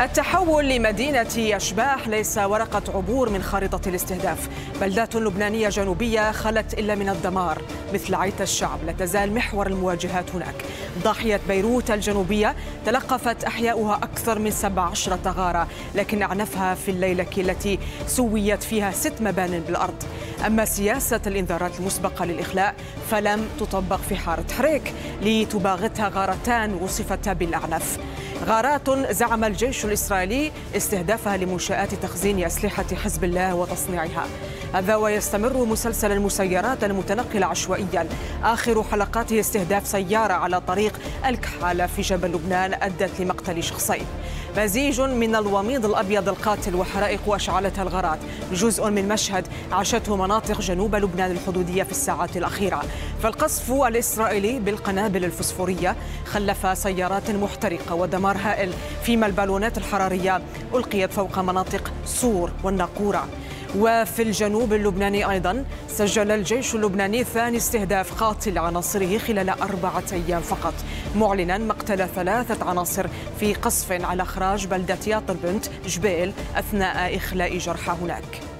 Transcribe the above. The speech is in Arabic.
التحول لمدينة أشباح ليس ورقة عبور من خارطة الاستهداف. بلدات لبنانية جنوبية خلت إلا من الدمار. مثل عيت الشعب لا تزال محور المواجهات هناك. ضاحية بيروت الجنوبية تلقفت أحياؤها أكثر من 17 غارة لكن أعنفها في الليلة التي سويت فيها ست مبان بالأرض. أما سياسة الإنذارات المسبقة للإخلاء فلم تطبق في حارة حريك لتباغتها غارتان وصفتا بالأعنف. غارات زعم الجيش الإسرائيلي استهدافها لمنشآت تخزين أسلحة حزب الله وتصنيعها. هذا ويستمر مسلسل المسيرات المتنقلة عشوائيا. آخر حلقاته استهداف سيارة على طريق الكحالة في جبل لبنان أدت لمقتل شخصين. مزيج من الوميض الأبيض القاتل وحرائق أشعلتها الغارات. جزء من مشهد عاشته مناطق جنوب لبنان الحدودية في الساعات الأخيرة. فالقصف الإسرائيلي بالقنابل الفسفورية خلف سيارات محترقة ودمار هائل فيما البالونات الحرارية ألقيت فوق مناطق سور والناقورة. وفي الجنوب اللبناني أيضا سجل الجيش اللبناني ثاني استهداف قاتل عناصره خلال أربعة أيام فقط. معلنا مقتل ثلاثة عناصر في قصف على أخراج بلدة ياطربنت جبيل أثناء إخلاء جرحى هناك.